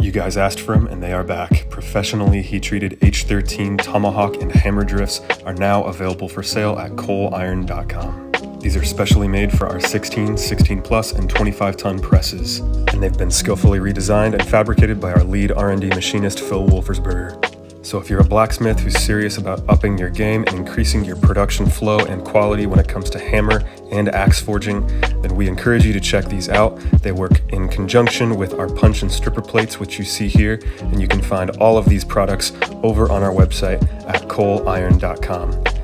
You guys asked for them, and they are back. Professionally heat treated H13 Tomahawk and Hammer drifts are now available for sale at coaliron.com. These are specially made for our 16, 16 plus, and 25 ton presses, and they've been skillfully redesigned and fabricated by our lead R&D machinist Phil Wolfersberger. So if you're a blacksmith who's serious about upping your game and increasing your production flow and quality when it comes to hammer and axe forging, then we encourage you to check these out. They work in conjunction with our punch and stripper plates, which you see here, and you can find all of these products over on our website at coaliron.com.